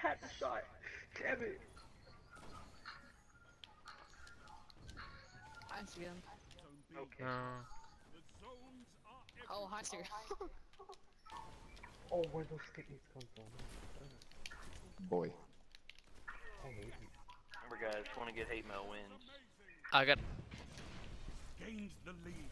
had the shot. Damn it. I see him. Okay. Uh. Oh, hi. Oh, where those kidneys come from? Boy. Oh, Remember, guys, want to get hate mail wins. I got. Gains the lead.